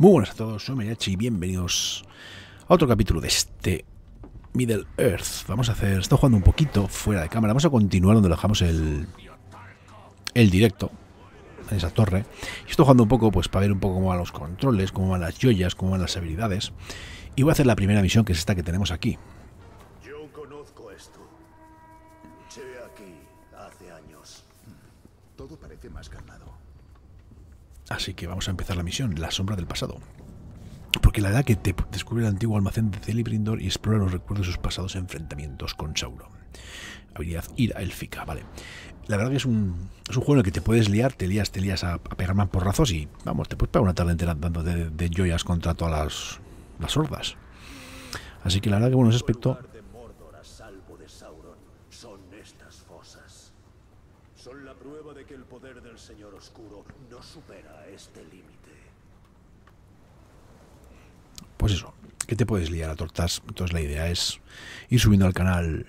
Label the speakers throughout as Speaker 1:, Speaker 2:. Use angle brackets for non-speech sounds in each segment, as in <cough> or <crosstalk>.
Speaker 1: Muy buenas a todos, soy Mariachi y bienvenidos a otro capítulo de este Middle Earth. Vamos a hacer, estoy jugando un poquito fuera de cámara, vamos a continuar donde dejamos el, el directo, en esa torre. Y estoy jugando un poco pues para ver un poco cómo van los controles, cómo van las joyas, cómo van las habilidades. Y voy a hacer la primera misión que es esta que tenemos aquí. Así que vamos a empezar la misión, la sombra del pasado. Porque la edad que te descubre el antiguo almacén de Celebrindor y explora los recuerdos de sus pasados enfrentamientos con Sauron. Habilidad ira élfica, vale. La verdad que es un, es un juego en el que te puedes liar, te lías, te lías a, a pegar más porrazos y vamos, te puedes pegar una tarde entera dando de, joyas contra todas las, las hordas. Así que la verdad que bueno, ese aspecto
Speaker 2: Lugar de Mordor a salvo de Sauron son estas fosas. Son la prueba de que el poder del Señor Oscuro no supera este límite.
Speaker 1: Pues eso, que te puedes liar a tortas. Entonces la idea es ir subiendo al canal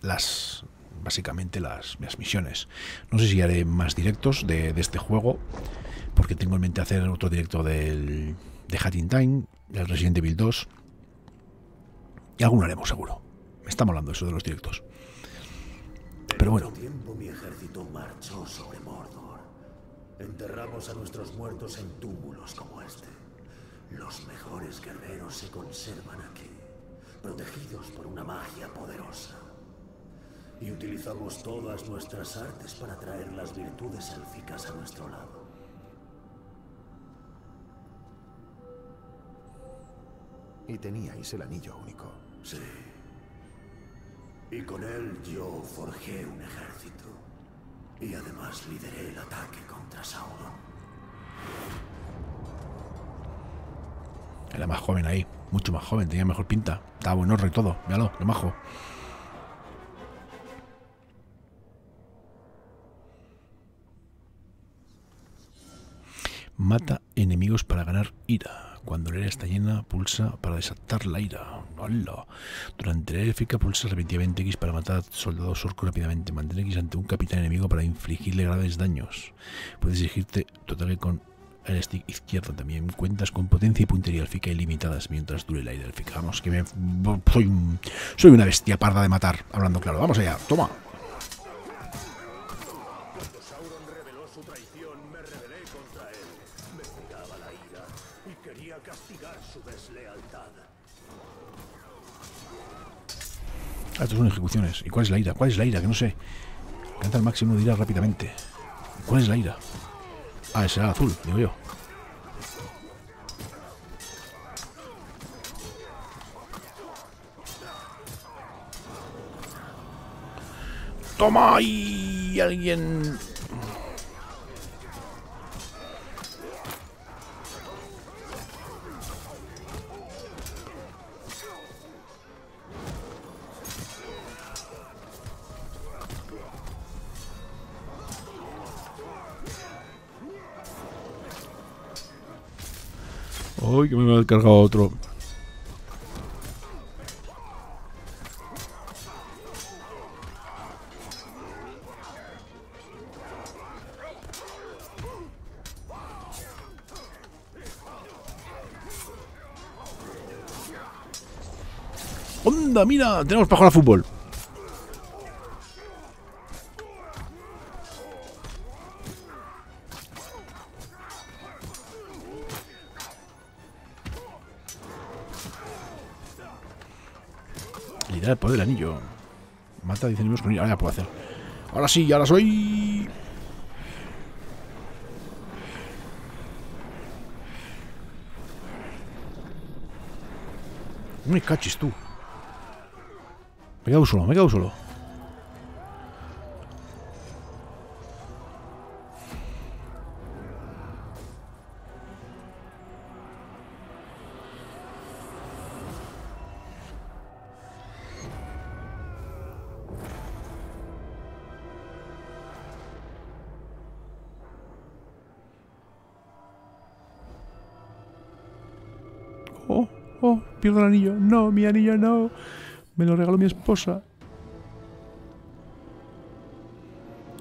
Speaker 1: las básicamente las, misiones. No sé si haré más directos de, este juego, porque tengo en mente hacer otro directo del, de Hatting Time, del Resident Evil 2. Y alguno haremos seguro. Me está molando eso de los directos. Pero bueno,
Speaker 2: tiempo mi ejército marchó sobre Mordor. Enterramos a nuestros muertos en túmulos como este. Los mejores guerreros se conservan aquí, protegidos por una magia poderosa. Y utilizamos todas nuestras artes para traer las virtudes élficas a nuestro lado.
Speaker 3: Y teníais el anillo único.
Speaker 2: Sí. Y con él yo forjé un ejército. Y además lideré el ataque contra Sauron.
Speaker 1: Era más joven ahí, mucho más joven, tenía mejor pinta. Estaba buen horro y todo, míralo, qué majo. Mata enemigos para ganar ira. Cuando la ira está llena, pulsa para desatar la ira. ¡Hala! Durante la élfica, pulsa repetidamente X para matar soldados orcos rápidamente. Mantén X ante un capitán enemigo para infligirle graves daños. Puedes dirigirte total con el stick izquierdo. También cuentas con potencia y puntería élfica ilimitadas mientras dure la ira élfica. Vamos, que me, soy, un- soy una bestia parda de matar, hablando claro. Vamos allá, toma.
Speaker 2: Cuando Sauron reveló su traición, me rebelé contra él. Me tiraba la ira y quería castigar su deslealtad.
Speaker 1: Ah, estos son ejecuciones. ¿Y cuál es la ira? ¿Cuál es la ira? Que no sé. Alcanza el máximo de ira rápidamente. ¿Cuál es la ira? Ah, será el azul, digo yo. ¡Toma! Y alguien. ¡Ay, que me ha cargado otro! ¡Onda, mira! Tenemos para jugar a fútbol. Mata, dice enemigos con. Ahora ya puedo hacer. Ahora sí, ahora soy. Me cachis tú. Me he quedado solo, me he quedado solo. Mi anillo no. Me lo regaló mi esposa.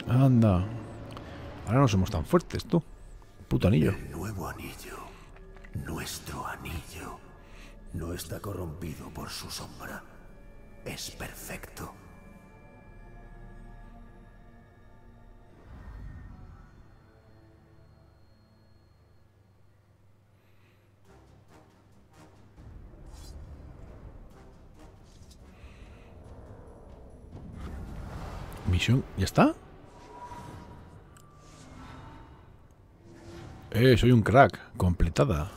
Speaker 1: Anda. Ahora no somos tan fuertes, tú. Puto anillo.
Speaker 2: El nuevo anillo Nuestro anillo no está corrompido por su sombra. Es perfecto.
Speaker 1: Misión, ¿ya está? Eh, soy un crack. Completada.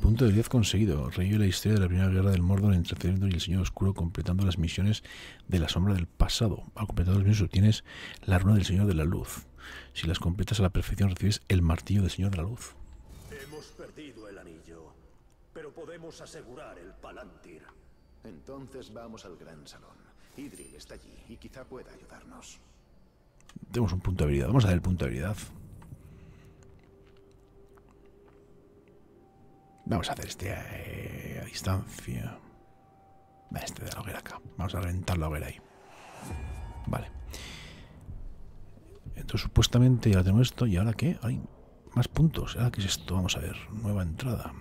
Speaker 1: Punto de 10 conseguido. Revive la historia de la primera guerra del Mordor entre Celebrimbor y el Señor Oscuro completando las misiones de la sombra del pasado. Al completar las misiones obtienes la runa del Señor de la Luz. Si las completas a la perfección recibes el martillo del Señor de la Luz.
Speaker 2: Hemos perdido el anillo, pero podemos asegurar el Palantir.
Speaker 3: Entonces vamos al gran salón. Idril está allí y quizá pueda ayudarnos.
Speaker 1: Tenemos un punto de habilidad. Vamos a ver el punto de habilidad. Vamos a hacer este eh, a distancia. Este de la hoguera acá. Vamos a reventar la hoguera ahí. Vale. Entonces supuestamente ya tengo esto. ¿Y ahora qué? Hay más puntos. ¿Ahora qué es esto? Vamos a ver. Nueva entrada.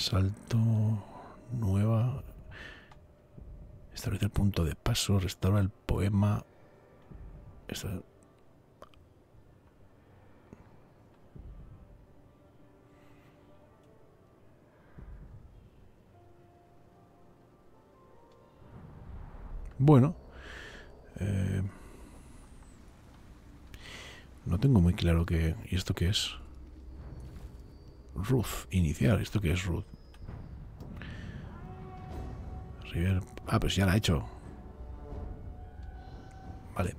Speaker 1: Salto. Nueva. Establece el punto de paso. Restaura el poema. Bueno. eh, no tengo muy claro qué. ¿Y esto qué es? Ruth. Iniciar. ¿Esto qué es Ruth? River. Ah, pues ya la he hecho. Vale.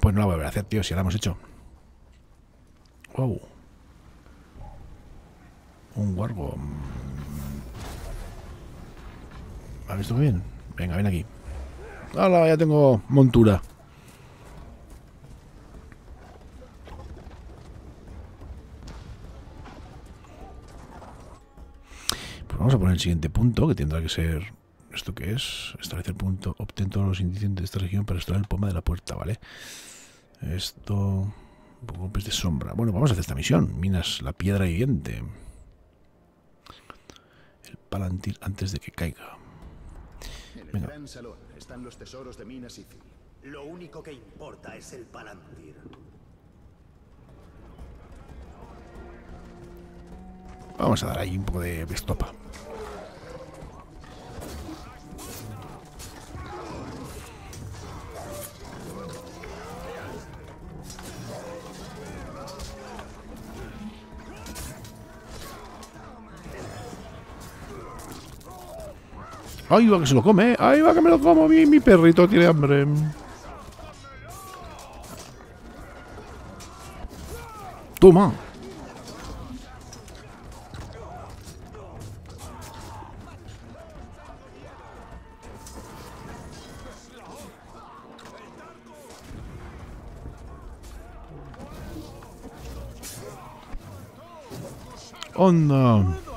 Speaker 1: Pues no la voy a volver a hacer, tío, si ya la hemos hecho. Wow. Un guargo. ¿Ha visto bien? Venga, ven aquí. ¡Hala! Ya tengo montura. Vamos a poner el siguiente punto, que tendrá que ser... ¿Esto qué es? Establecer punto. Obtén todos los indicios de esta región para restaurar el poema de la puerta, ¿vale? Esto... Golpes de sombra. Bueno, vamos a hacer esta misión. Minas la piedra viviente. El palantir antes de que caiga.
Speaker 3: En el
Speaker 1: Venga.
Speaker 3: gran salón están los tesoros de Minas y.
Speaker 2: Lo único que importa es el Palantir.
Speaker 1: Vamos a dar ahí un poco de estopa. Ahí va que se lo come, ¿eh? ahí va que me lo como, mi, mi perrito tiene hambre. Toma. Onda.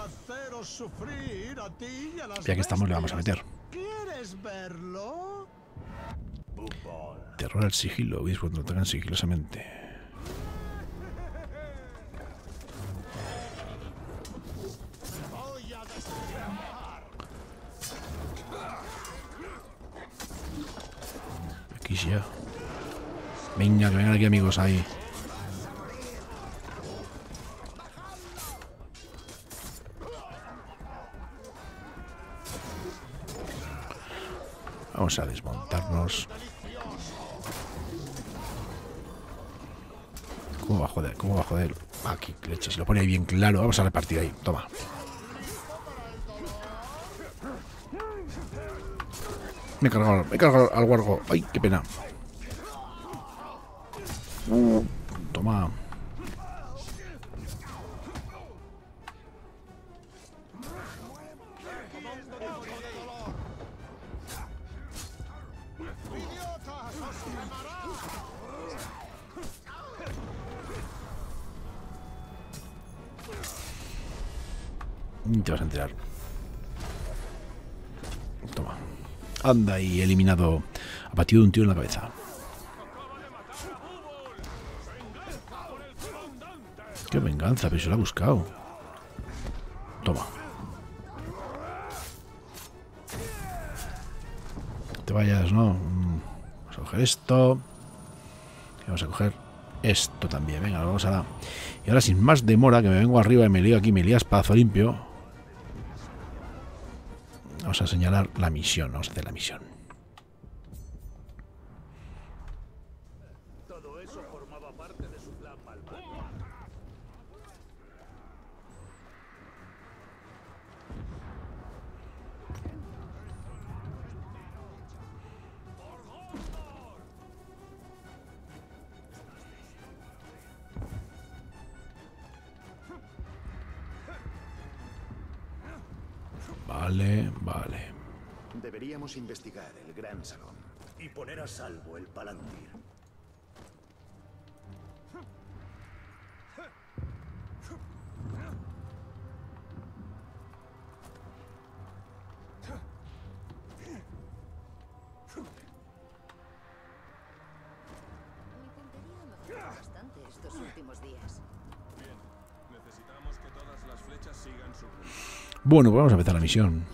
Speaker 1: Ya que estamos, le vamos a meter.
Speaker 4: ¿Quieres verlo?
Speaker 1: Terror al sigilo, ¿veis? Cuando atacan sigilosamente. Aquí ya. Venga, que vengan aquí amigos ahí. A desmontarnos. ¿Cómo va a joder? ¿Cómo va joder? Aquí, leche, si lo pone ahí bien claro. Vamos a repartir ahí. Toma. Me he cargado, me he cargado al guargo. Ay, qué pena. Te vas a enterar. Toma. Anda y eliminado. Abatido de un tiro en la cabeza. Qué venganza, pero se la ha buscado. Toma. Te vayas, ¿no? Mm, vamos a coger esto. Y vamos a coger esto también. Venga, lo vamos a dar. Y ahora sin más demora, que me vengo arriba y me lío aquí, me lías pazo limpio. Vamos a señalar la misión, vamos a hacer la misión.
Speaker 3: Investigar el gran salón.
Speaker 2: Y poner a salvo el Palantir.
Speaker 5: Estos últimos días.
Speaker 6: Bien, necesitamos que todas las flechas sigan su.
Speaker 1: Bueno, pues vamos a empezar la misión.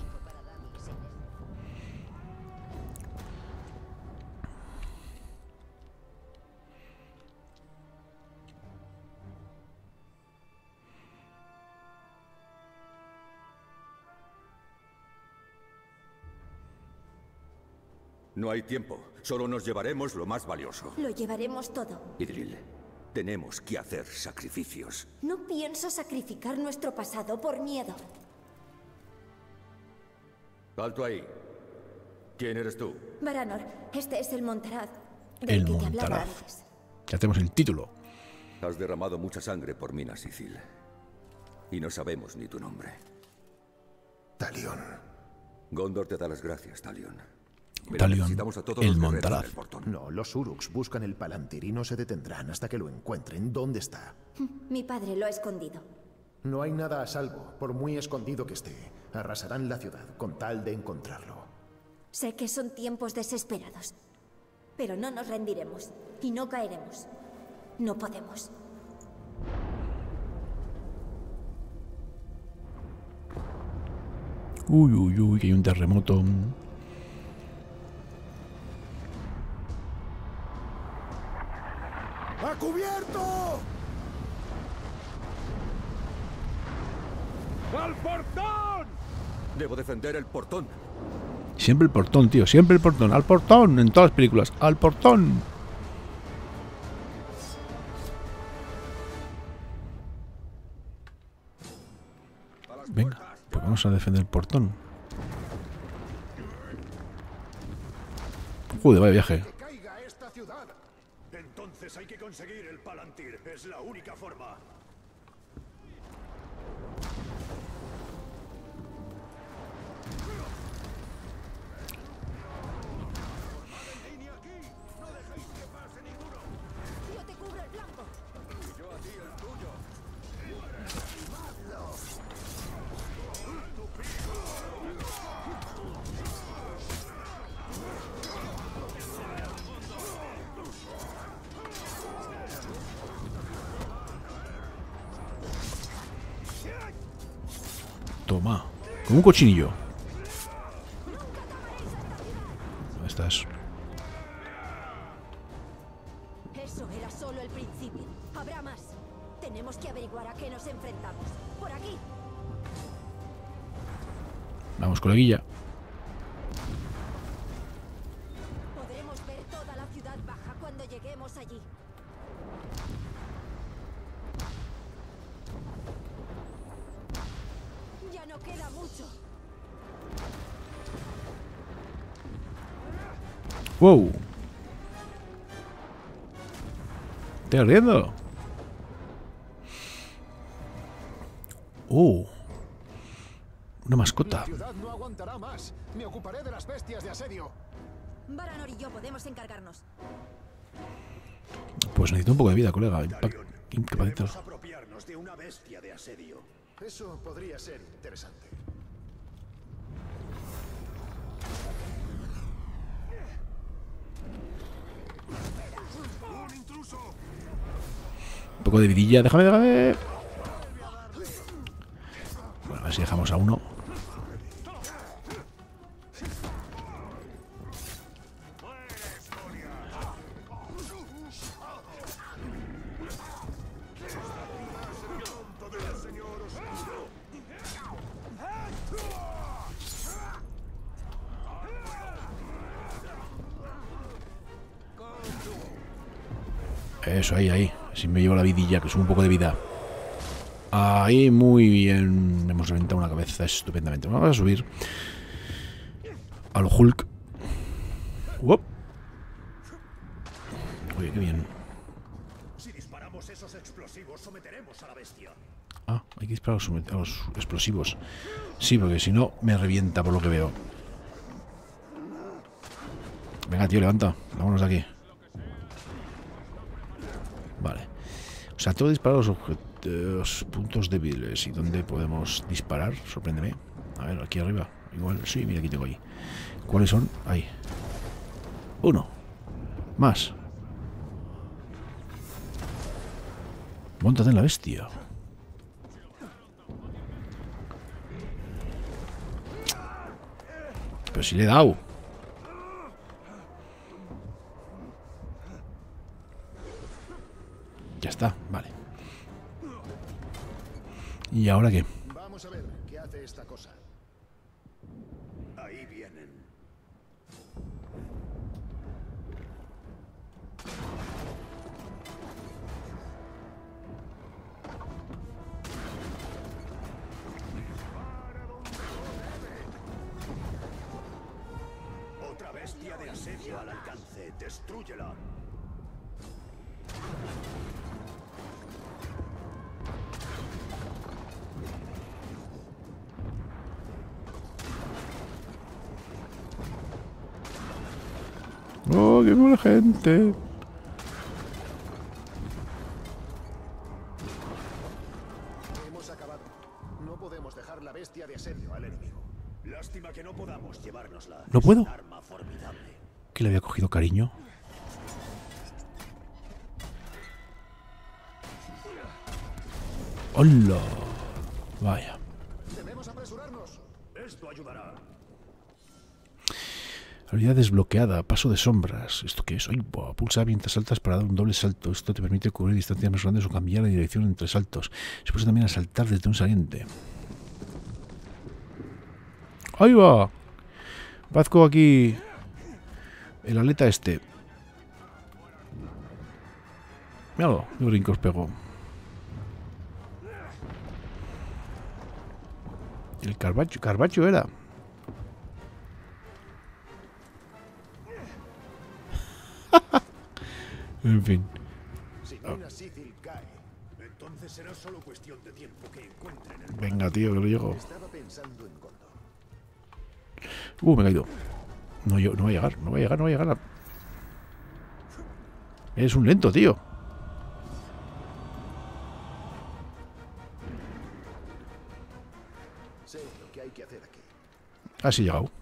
Speaker 7: No hay tiempo. Solo nos llevaremos lo más valioso.
Speaker 8: Lo llevaremos todo.
Speaker 7: Idril, tenemos que hacer sacrificios.
Speaker 8: No pienso sacrificar nuestro pasado por miedo.
Speaker 7: Alto ahí. ¿Quién eres tú?
Speaker 8: Baranor, este es el Montaraz del
Speaker 1: El
Speaker 8: que te hablaba
Speaker 1: Montaraz.
Speaker 8: antes.
Speaker 1: Ya tenemos el título.
Speaker 7: Has derramado mucha sangre por Minas Sicil. Y no sabemos ni tu nombre.
Speaker 3: Talión.
Speaker 7: Gondor te da las gracias, Talion.
Speaker 1: Talion, el Montaraz.
Speaker 3: No, los Uruks buscan el Palantir y no se detendrán hasta que lo encuentren. ¿Dónde está? <laughs>
Speaker 8: Mi padre lo ha escondido.
Speaker 3: No hay nada a salvo, por muy escondido que esté. Arrasarán la ciudad con tal de encontrarlo.
Speaker 8: Sé que son tiempos desesperados, pero no nos rendiremos y no caeremos. No podemos.
Speaker 1: Uy, uy, uy, que hay un terremoto.
Speaker 4: ¡A cubierto! ¡Al portón!
Speaker 7: Debo defender el portón.
Speaker 1: Siempre el portón, tío. Siempre el portón. Al portón. En todas las películas. Al portón. Venga, pues vamos a defender el portón. Joder, vaya viaje.
Speaker 2: Hay que conseguir el Palantir. Es la única forma.
Speaker 1: Toma. Como un ¿Te riendo? ¡Oh! Una mascota.
Speaker 4: La ciudad no aguantará más. Me ocuparé de las bestias de asedio.
Speaker 8: Baranor y yo podemos encargarnos.
Speaker 1: Pues necesito un poco de vida, colega. Impact-
Speaker 2: Talion,
Speaker 1: Incapacito.
Speaker 2: debemos apropiarnos de una bestia de asedio.
Speaker 3: Eso podría ser interesante.
Speaker 4: ¡Un intruso!
Speaker 1: Un poco de vidilla, déjame, déjame. Bueno, a ver si dejamos a uno. Eso, ahí, ahí. Si me llevo la vidilla, que es un poco de vida. Ahí, muy bien. Hemos reventado una cabeza estupendamente. Vamos a subir. A lo Hulk. Uop. Oye, qué bien.
Speaker 2: Si disparamos esos explosivos, someteremos a la bestia.
Speaker 1: Ah, hay que disparar a los explosivos. Sí, porque si no, me revienta por lo que veo. Venga, tío, levanta. Vámonos de aquí. Vale. O sea, tengo a los, los puntos débiles. ¿Y dónde podemos disparar? Sorpréndeme. A ver, aquí arriba. Igual, sí, mira, aquí tengo ahí. ¿Cuáles son? Ahí. Uno. Más. Móntate en la bestia. Pero si le he dado. Ya está, vale. ¿Y ahora qué? Oh, qué buena gente.
Speaker 4: Hemos acabado. No podemos dejar la bestia de asedio al enemigo.
Speaker 2: Lástima que no podamos llevárnosla.
Speaker 1: ¿No puedo?
Speaker 2: un arma formidable.
Speaker 1: Que le había cogido cariño. ¡Hola! Vaya.
Speaker 4: Debemos apresurarnos.
Speaker 2: Esto ayudará.
Speaker 1: Habilidad desbloqueada, paso de sombras. ¿Esto qué es? Ay, pulsa mientras saltas para dar un doble salto. Esto te permite cubrir distancias más grandes o cambiar la dirección entre saltos. Se puede también a saltar desde un saliente. ¡Ahí va! Vazco aquí. El aleta este. Míralo, qué brincos pegó. El carbacho, carbacho era. <laughs>
Speaker 2: encuentren el
Speaker 1: Venga, tío, que lo llego.
Speaker 4: estaba pensando en Gondor.
Speaker 1: Uh, me he caído. No, yo, no va a llegar, no va a llegar, no va a llegar. Eres un lento, tío.
Speaker 4: Sé lo que hay que hacer aquí.
Speaker 1: Así he llegado.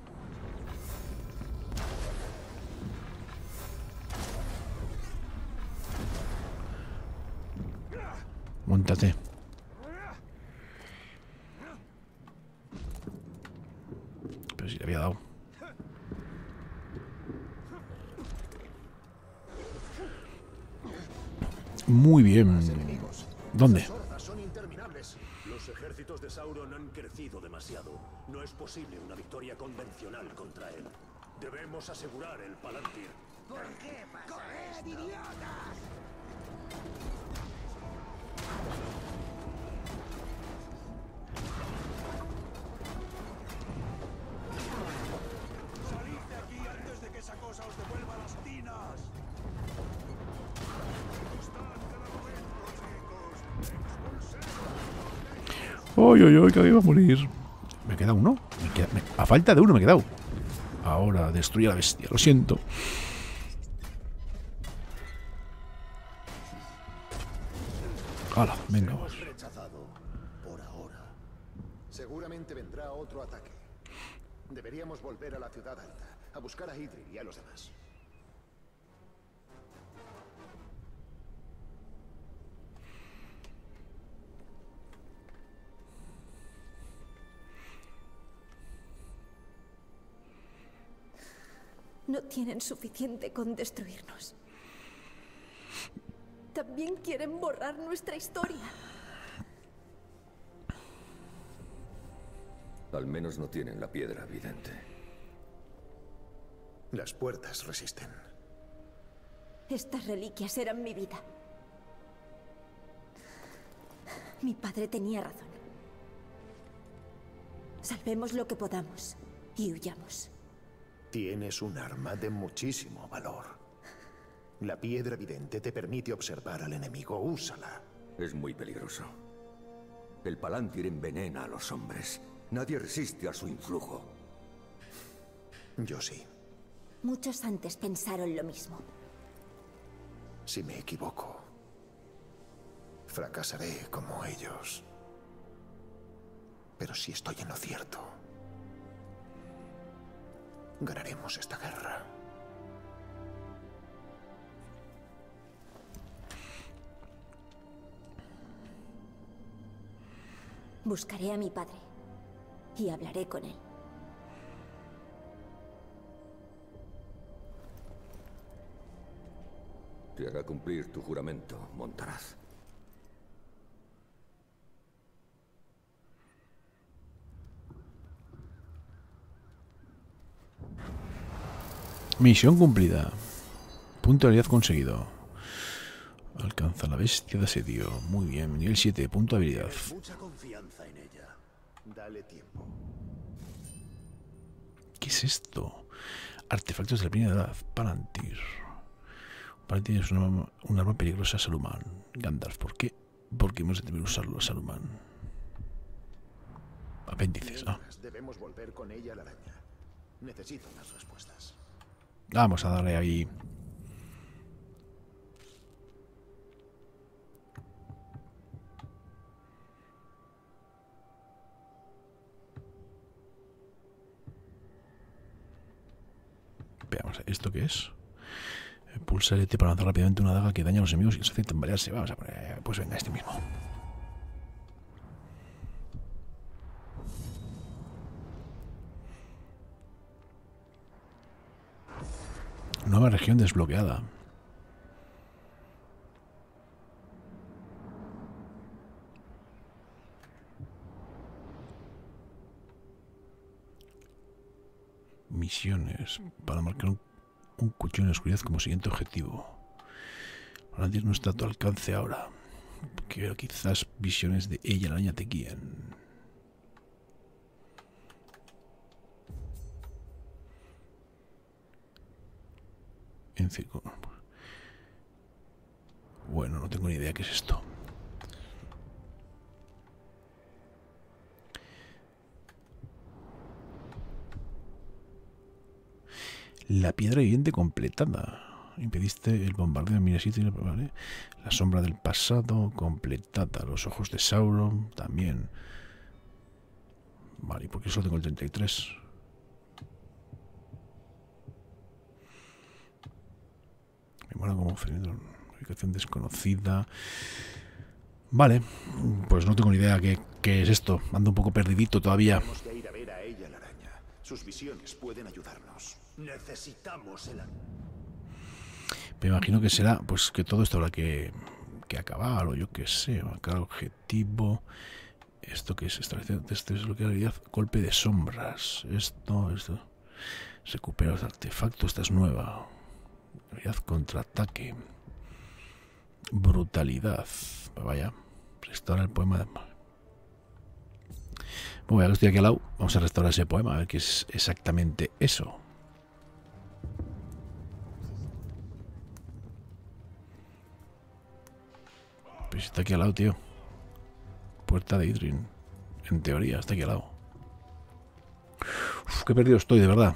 Speaker 2: Debemos asegurar el Palantir.
Speaker 1: ¡Uy, uy, uy! Que iba a morir. ¿Me queda uno? Me queda- me- a falta de uno me he quedado. Ahora destruye la bestia, lo siento. ¡Hala! Venga,
Speaker 2: por ahora.
Speaker 4: Seguramente vendrá otro ataque. Deberíamos volver a la ciudad alta, a buscar a Idril y a los demás.
Speaker 8: No tienen suficiente con destruirnos. También quieren borrar nuestra historia.
Speaker 7: Al menos no tienen la piedra vidente.
Speaker 3: Las puertas resisten.
Speaker 8: Estas reliquias eran mi vida. Mi padre tenía razón. Salvemos lo que podamos y huyamos.
Speaker 3: Tienes un arma de muchísimo valor. La piedra vidente te permite observar al enemigo. Úsala.
Speaker 7: Es muy peligroso. El Palantir envenena a los hombres. Nadie resiste a su influjo.
Speaker 3: Yo sí.
Speaker 8: Muchos antes pensaron lo mismo.
Speaker 3: Si me equivoco, fracasaré como ellos. Pero si estoy en lo cierto, ganaremos esta guerra.
Speaker 8: Buscaré a mi padre y hablaré con él.
Speaker 7: Te hará cumplir tu juramento, Montaraz.
Speaker 1: Misión cumplida. Punto de habilidad conseguido. Alcanza la bestia de asedio. Muy bien. Nivel 7. Punto de habilidad.
Speaker 2: Mucha confianza en ella.
Speaker 3: Dale tiempo.
Speaker 1: ¿Qué es esto? Artefactos de la primera edad. Palantir. Palantir es un arma, un arma peligrosa a Saruman. Gandalf. ¿Por qué? Porque hemos de tener que usarlo a Saruman. Apéndices. Ah.
Speaker 3: Debemos volver con ella a la araña. Necesito las respuestas.
Speaker 1: Vamos a darle ahí. Veamos, ¿esto qué es? Pulsa E para lanzar rápidamente una daga que daña a los enemigos y les hace tambalearse. Vamos a poner, pues venga, este mismo. Nueva región desbloqueada. Misiones. Para marcar un, cuchillo en la oscuridad como siguiente objetivo. Palantir no está a tu alcance ahora. Pero quizás visiones de ella, la araña, te. Bueno, no tengo ni idea qué es esto. La piedra viviente completada. Impediste el bombardeo de Minas Tirith, ¿vale? La sombra del pasado completada. Los ojos de Sauron también. Vale, ¿y por qué solo tengo el 33? Memoria como ubicación desconocida. Vale, pues no tengo ni idea qué, qué es esto. Ando un poco perdidito todavía.
Speaker 3: Tenemos que ir a ver a ella, la araña. Sus visiones pueden ayudarnos.
Speaker 2: Necesitamos el...
Speaker 1: Me imagino que será, pues que todo esto habrá que, que acabar, o yo qué sé, marcar objetivo. Esto que es establecer este es lo que realidad, golpe de sombras. Esto, esto. Recupera los artefactos, esta es nueva. Realidad contraataque. Brutalidad. Vaya. Restaura el poema. Bueno, ya que estoy aquí al lado, vamos a restaurar ese poema, a ver qué es exactamente eso. Pero si está aquí al lado, tío. Puerta de Idrin. En teoría, está aquí al lado. Uf, qué perdido estoy, de verdad.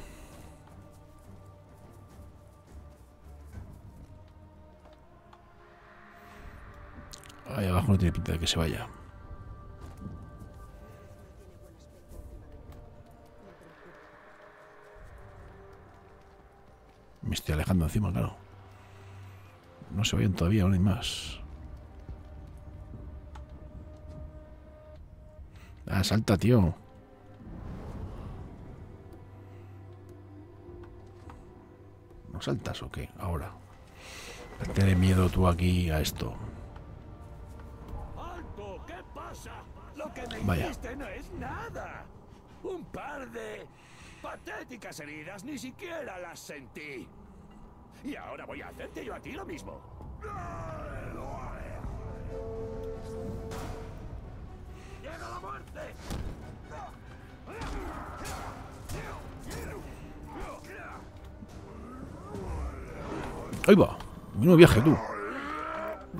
Speaker 1: De que se vaya. Me estoy alejando encima, claro. No se vayan todavía, aún hay más. Ah, salta, tío. ¿Saltas o qué? Ahora. Tienes miedo tú aquí a esto. Vaya.
Speaker 9: hiciste no es nada. Un par de patéticas heridas, ni siquiera las sentí. Y ahora voy a hacerte yo a ti lo mismo. ¡Llega la muerte!
Speaker 1: Ahí va. Vino viaje tú.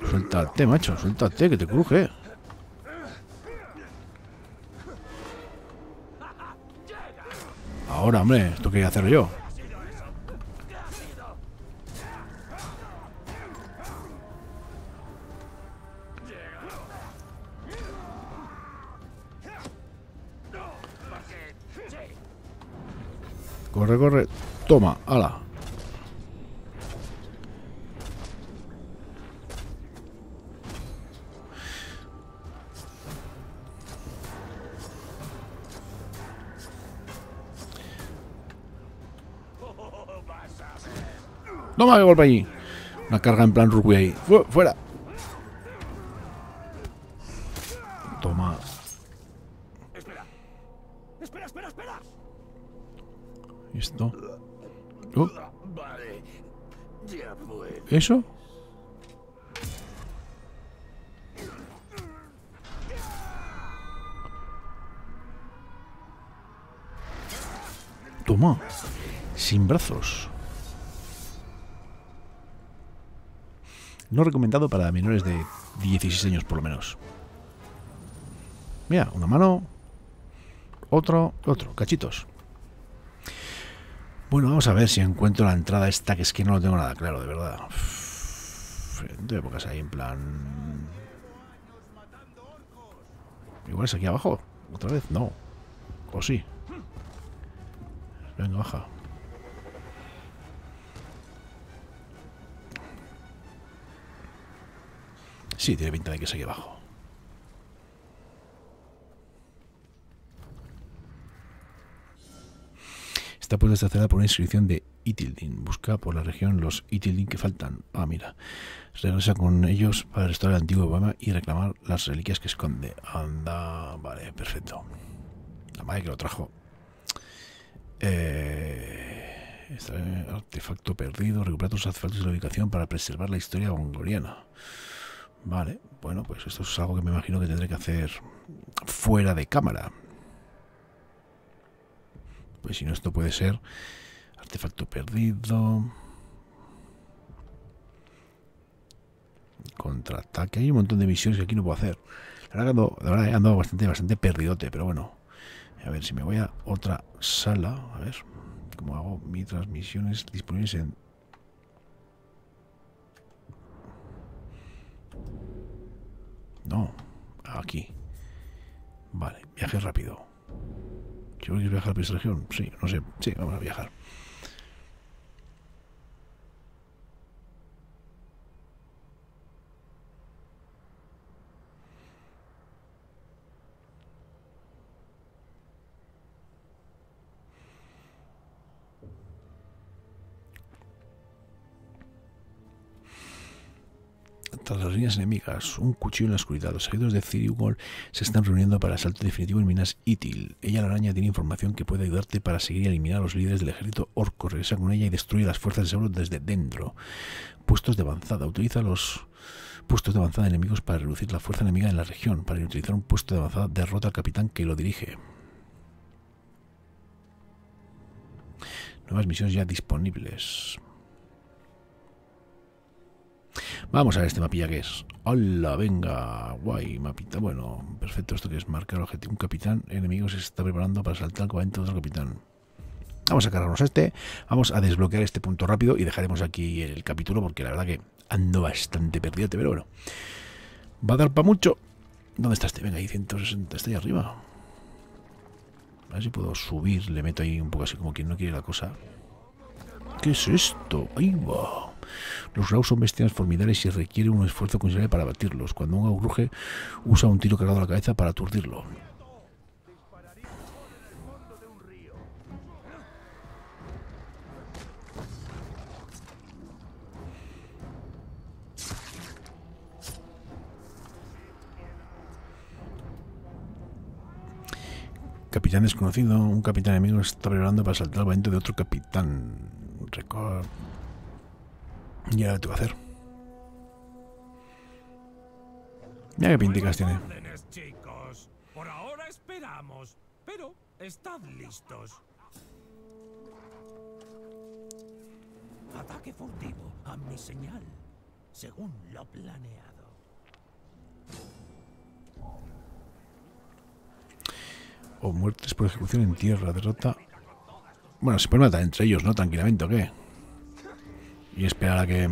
Speaker 1: Suéltate, macho. Suéltate, que te cruje. Ahora, hombre, esto quería hacer yo. Corre, corre. Que golpe allí. Una carga en plan rugby ahí. Fu- Fuera. Toma.
Speaker 9: Espera. Espera, espera, espera.
Speaker 1: Esto. Oh,
Speaker 9: Vale. Ya fue.
Speaker 1: ¿Eso? Toma. Sin brazos. No recomendado para menores de 16 años por lo menos. Mira, una mano. Otro, otro, cachitos. Bueno, vamos a ver si encuentro la entrada esta, que es que no lo tengo nada claro, de verdad. De pocas ahí en plan... Igual es aquí abajo. ¿Otra vez? No. ¿O sí? Venga, baja. Sí, tiene pinta de que es aquí abajo. Está pues deshacerada por una inscripción de Itildin. Busca por la región los Itildin que faltan. Ah, mira. Regresa con ellos para restaurar el antiguo poema y reclamar las reliquias que esconde. Anda, vale, perfecto. La madre que lo trajo. Eh, este artefacto perdido. Recupera tus artefactos de la ubicación para preservar la historia mongoliana. Vale, bueno, pues esto es algo que me imagino que tendré que hacer fuera de cámara. Pues si no, esto puede ser artefacto perdido. Contraataque. Hay un montón de misiones que aquí no puedo hacer. La verdad ando, verdad he andado bastante, bastante perdidote, pero bueno. A ver, si me voy a otra sala, a ver cómo hago mis transmisiones disponibles en... No, aquí. Vale, viaje rápido. ¿Quieres viajar por esta región? Sí, no sé. Sí, vamos a viajar. Enemigas, un cuchillo en la oscuridad. Los seguidores de Thirigol se están reuniendo para el asalto definitivo en Minas Itil. Ella, la araña, tiene información que puede ayudarte para seguir y eliminar a los líderes del ejército orco. Regresa con ella y destruye las fuerzas de Sauron desde dentro. Puestos de avanzada. Utiliza los puestos de avanzada enemigos para reducir la fuerza enemiga en la región. Para utilizar un puesto de avanzada, derrota al capitán que lo dirige. Nuevas misiones ya disponibles. Vamos a ver este mapilla que es. ¡Hola! Venga, guay, mapita. Bueno, perfecto. Esto que es marcar objetivo. Un capitán enemigo se está preparando para saltar al de otro capitán. Vamos a cargarnos este. Vamos a desbloquear este punto rápido y dejaremos aquí el capítulo porque la verdad que ando bastante perdido, pero bueno. Va a dar para mucho. ¿Dónde está este? Venga, ahí 160. Está ahí arriba. A ver si puedo subir. Le meto ahí un poco así como quien no quiere la cosa. ¿Qué es esto? Ahí va. Los Raus son bestias formidables y requiere un esfuerzo considerable para batirlos. Cuando un ruge usa un tiro cargado a la cabeza para aturdirlo. Capitán desconocido, un capitán enemigo está preparando para saltar al de otro capitán. Record. Y ahora tengo que hacer. Mira qué pinticas tiene.
Speaker 9: Órdenes, chicos. Por ahora esperamos, pero estad listos. Ataque furtivo a mi señal, según lo planeado.
Speaker 1: O muertes por ejecución en tierra. Derrota. Bueno, se pueden matar entre ellos, ¿no? Tranquilamente, ¿o qué? Y esperar a que...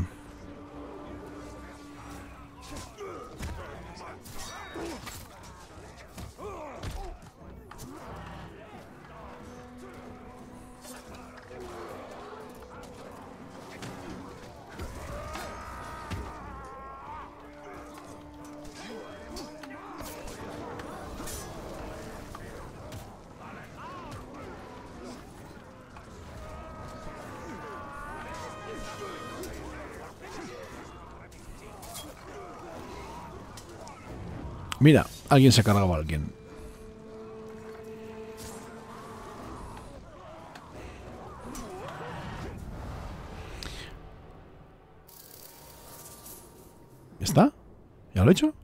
Speaker 1: Mira, alguien se ha cargado a alguien. ¿Está? ¿Ya lo he hecho?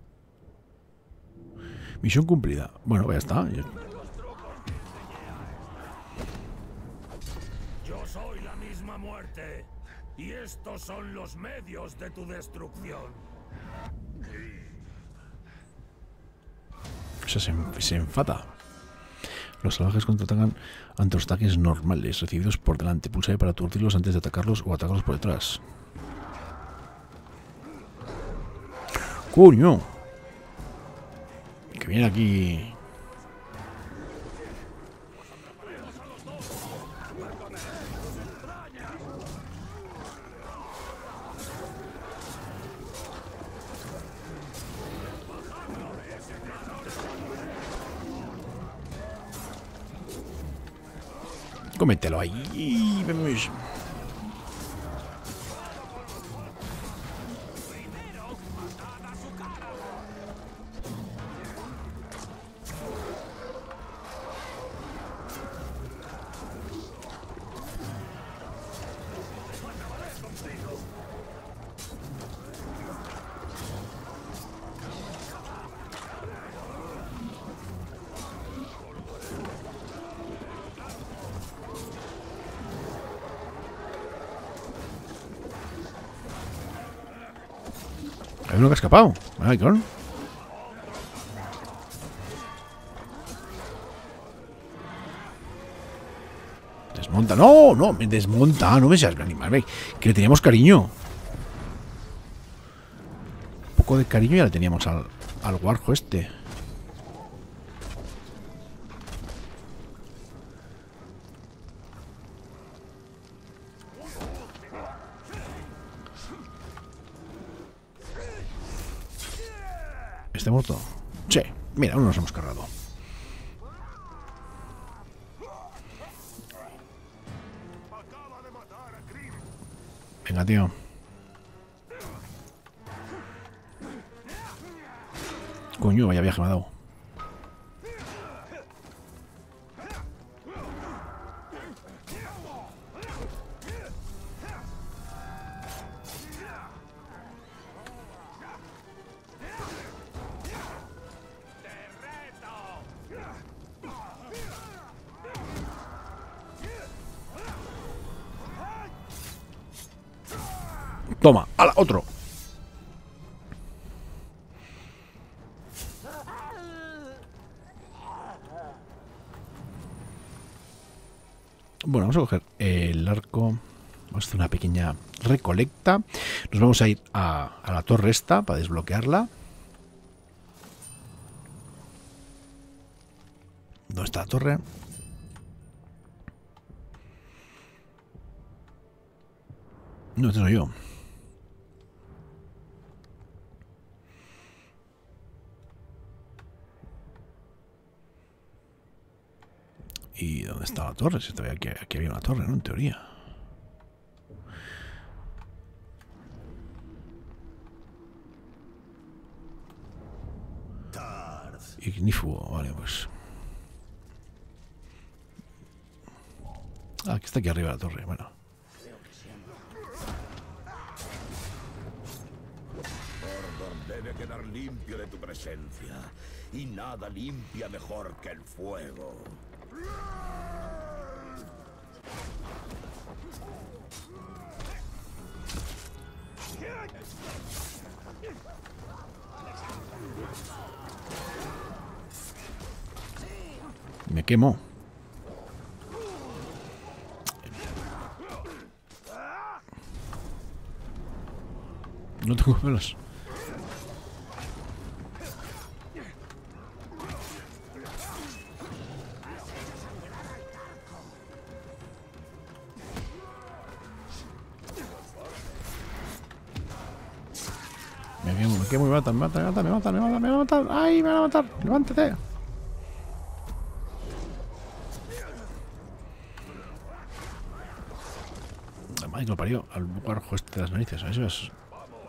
Speaker 1: Misión cumplida. Bueno, ya está.
Speaker 9: Yo soy la misma muerte, y estos son los medios de tu destrucción.
Speaker 1: O sea, se, se enfada. Los salvajes contraatacan ante los ataques normales recibidos por delante. Pulsa E para aturdirlos antes de atacarlos o atacarlos por detrás. ¡Coño! Que viene aquí. Cómetelo ahí. Hay uno que ha escapado. Ay, cabrón. Desmonta. No, no, me desmonta. No me seas animal, ve, Que le teníamos cariño. Un poco de cariño ya le teníamos al, al guarjo este. Otro. Bueno, vamos a coger el arco. Vamos a hacer una pequeña recolecta. Nos vamos a ir a, a la torre esta para desbloquearla. ¿Dónde está la torre? No, este soy yo. ¿Y dónde está la torre? Si estaba aquí, aquí había una torre, ¿no? En teoría. Ignífugo, vale, pues. Ah, que está aquí arriba la torre. Bueno.
Speaker 9: Debe quedar limpio de tu presencia. Y nada limpia mejor que el fuego.
Speaker 1: Me quemo. No tengo velas. Me me me matan, me matan, me matan, me matan, me matan, me. ¡Ay, me van a matar! ¡Levántate! Madre que parió al guarjo este de las narices. Eso es.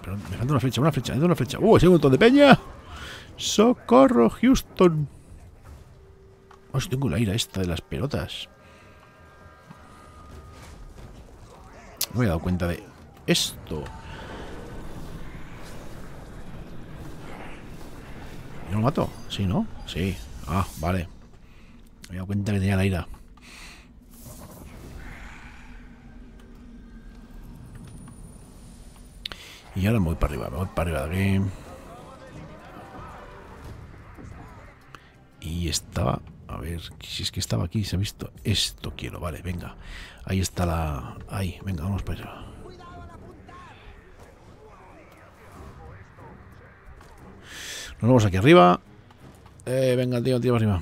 Speaker 1: Pero me falta una flecha, una flecha, necesito una flecha. ¡Uh! ¡Hay un montón de peña! ¡Socorro, Houston! Oh, si tengo la ira esta de las pelotas. No me he dado cuenta de esto. ¿Yo lo mato? Sí, ¿no? Sí. Ah, vale. Me he dado cuenta que tenía la ira. Y ahora me voy para arriba, me voy para arriba de aquí. Y estaba... A ver, si es que estaba aquí, se ha visto... Esto quiero, vale, venga. Ahí está la... Ahí, venga, vamos para allá. Nos vamos aquí arriba. Eh, venga, tío, tío, arriba.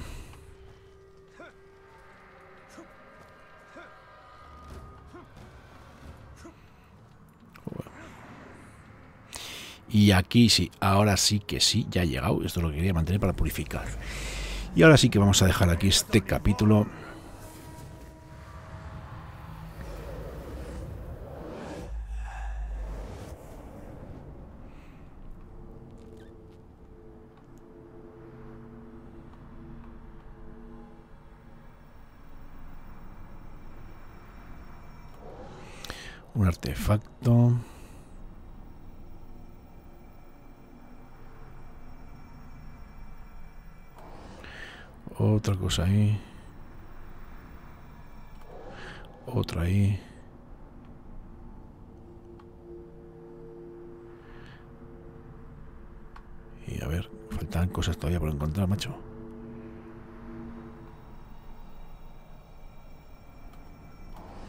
Speaker 1: Y aquí sí, ahora sí que sí, ya ha llegado. Esto es lo que quería mantener para purificar. Y ahora sí que vamos a dejar aquí este capítulo. Un artefacto. Otra cosa ahí. Otra ahí. Y a ver, faltan cosas todavía por encontrar, macho.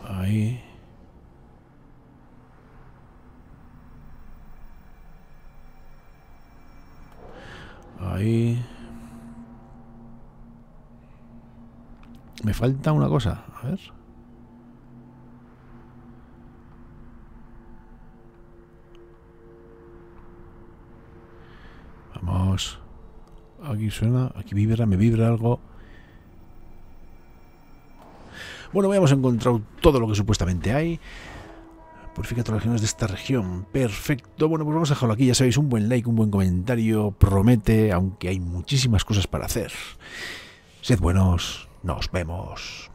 Speaker 1: Ahí. Ahí. Me falta una cosa. A ver. Vamos. Aquí suena, aquí vibra, me vibra algo. Bueno, hemos encontrado todo lo que supuestamente hay. Purifica todas las regiones de esta región. Perfecto. Bueno, pues vamos a dejarlo aquí. Ya sabéis, un buen like, un buen comentario. Promete, aunque hay muchísimas cosas para hacer. Sed buenos. Nos vemos.